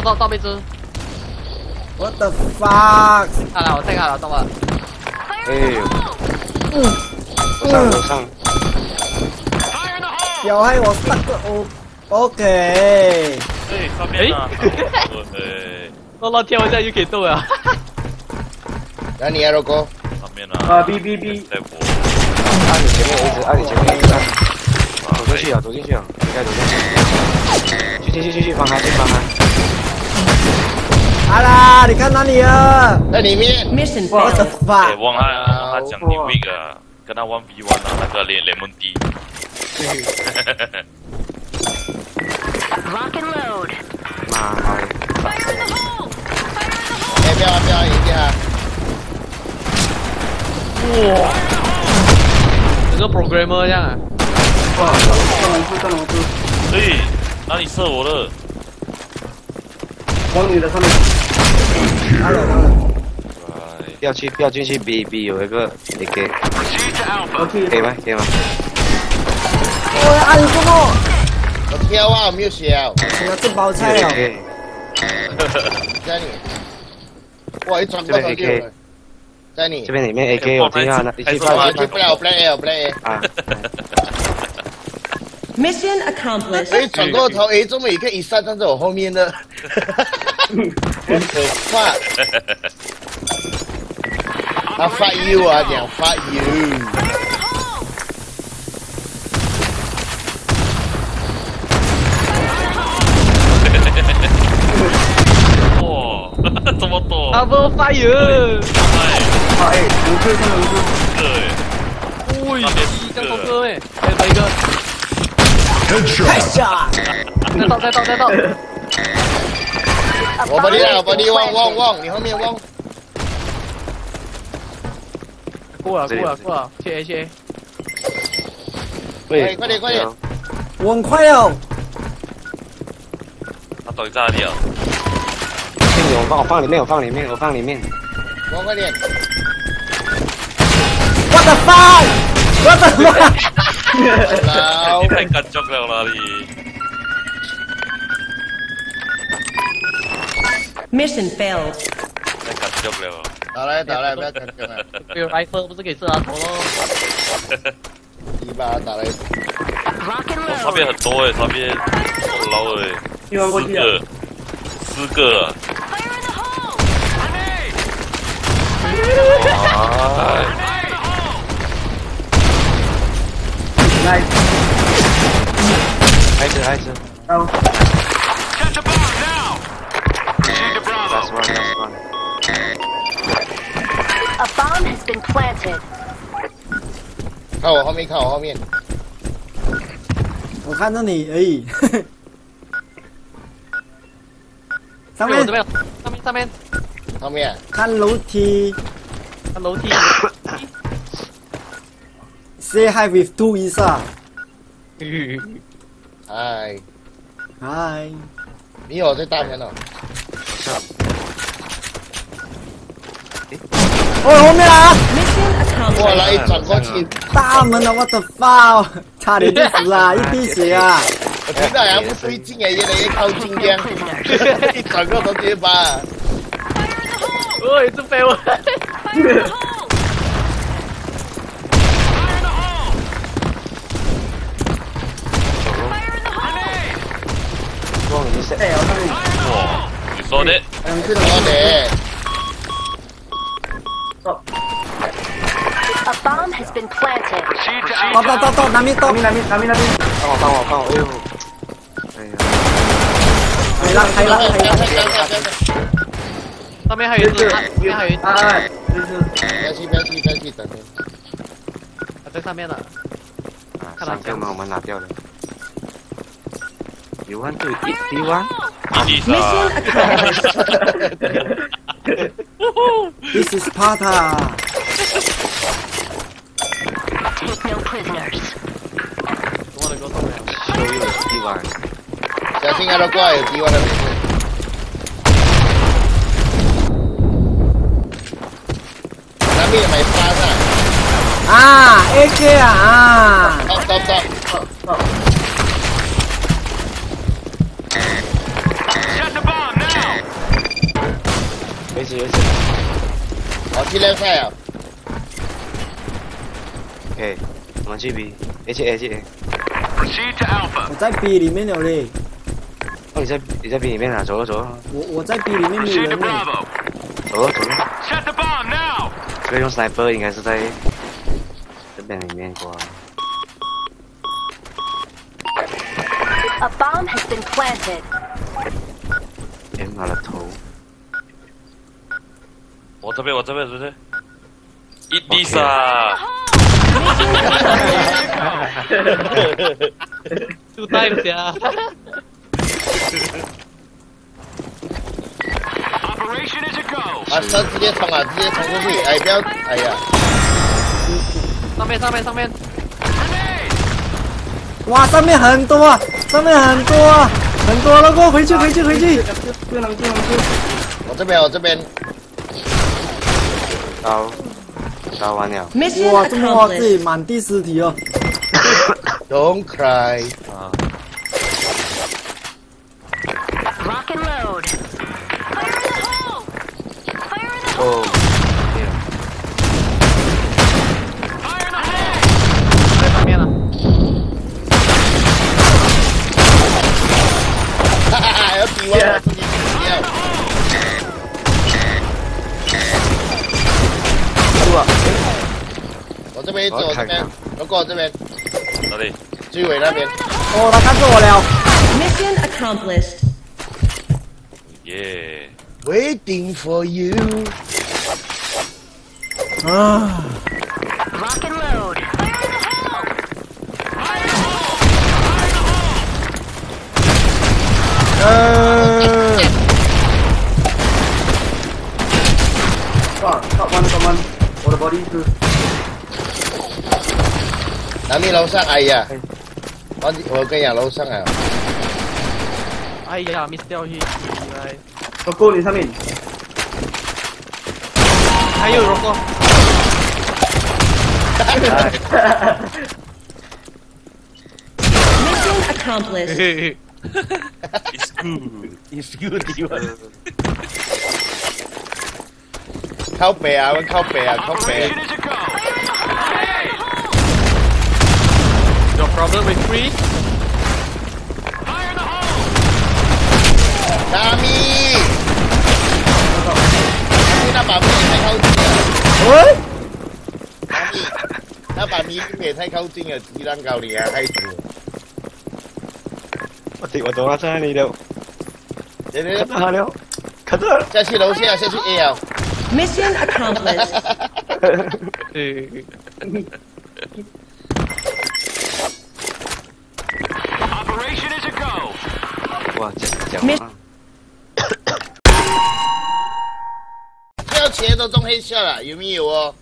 到到到被支，What the fuck？看了我太看了，懂了。哎呦，楼上楼上，又係我塞個 O OK。哎，上面啊，对，到到跳一下就可以动了。哪里啊，老哥？上面啊，啊，B B B，在播，按你前面位置，按你前面。一直按，走进去啊，走进去啊，应该走进去，去去去去去，放开，去放开，阿拉，你看哪里啊？在里面。Mission f a i l e d 给汪汉他讲你 win，跟他玩 V 玩 v one 啊，那个联联盟第一。Rock and load。妈的。哎，不要不要，一下。哇！这个 programmer 这样啊？哇！干龙珠，干龙珠。哎，哪里射我了？往你的上面，哪里哪里？哎，不要去不要进去 B B 有一个 A K，可以吗？可以吗？我按什麼？我挑啊，我没有笑。你要吃包菜可哦。以，在你。哇，一转过头就有了。在你这。边里面 A K 我听到那一去我放去不了，我不来 A，我不来 A。啊，Mission accomplished. 哎，转过头，哎，怎么一个一闪站在我后面呢？很可怕。他 fight you 啊，讲 fight you。哇，这么多，Double fire！哎，啊，哎，龙珠上龙珠，这个哎，喂，那边刚头哥哎，再来一个，太下。再到再到再到。我把你了，我把你汪汪汪，你后面汪。过了过了过了，切 A 切 A。喂，快点快点我很快哦。他到底在哪里啊？我放我放里面，我放里面，我放里面，汪快点。What the fuck？What the fuck？老你太干 job 了啦你。Mission failed. 太干 job 了。打来打来，不要看看了。这个 rifle 不是可以射他头喽？一把打来。Rock and 我上面 load. 很多哎，上面老哎，一弯过去啊，四个，四个啊。哎，来，开始开始后面，看我后面。我看着你 而已。上面对我这边上面上面上面。看楼梯看楼梯。say hi with two Isa。哎，嗨，你有这大门哦。哦，后面啊，Mission 过 accomplished. 来转过去，大门啊，我的 fuck，差点就死啊，一滴血啊！我听到好像不对劲哎，越来越靠近这样。一转过头直接把。喂，这飞我。哎，我上面，哇，你说的，嗯，这个好的。A bomb has been planted. 到到到到，南面到那，边那边那边那边，帮我帮我帮我，哎呦，哎呀，海浪海浪海浪，上面还有一只，上面还有一只，哎，就是不要去，不要去，不要去，等等。在上面呢。啊，三个嘛我们拿掉了。You want to eat this one？一地 Mission 上，accomplished. This is Sparta。Take no prisoners. 我的哥上面。show you this one。小心啊，都过来有敌我的位置。那边买沙子，啊，AK 啊啊！到到到。次有一次。好，去 left side 啊。OK，我们去 B。A 去 A 去 A。我在 B 里面了嘞，哦，你在你在 B 里面啊？走了走了我我在 B 里面没。走了走了。这个用 sniper 应该是在这边里面过。A bomb has been planted. M 拿了头。我这边，我这边，是不是。一滴沙，two times 呀。啊，上直接冲啊，直接冲过去！哎，不要，哎呀，上面上面上面，哇，上面很多啊，上面很多啊，很多了，给我回去回去回去。这个能进能进。我这边，我这边，刀，刀完了。哇，这么哇，这 accomplished. 里满地尸体哦。Don't cry。哈哈，要逼我，我自己死掉。我这边一直，我这边，龙哥我这边，哪里？追尾那边。哦，他看着我了。Mission accomplished. Yeah.！Waiting for you。啊，favorito. lo la ayah. Oh, oke Ok, ya, lo usan. Ya. ayah mistel Mr. Hit. Rocco, ni samin. Ayo, rokok. Mission accomplished. it's good. It's good. เข้าเปย์อ่ะมันเข้าเปย์อ่ะเข้าเปย์ ，no problem with free。 นามีนี่หน้าป่ามีให้เข้าจริงอ่ะ 喂， นามีหน้าป่ามีเพจให้เข้าจริงอ่ะที่ร่างเก mission accomplished operation is a go 哇这个要钱都中黑色了有没有哦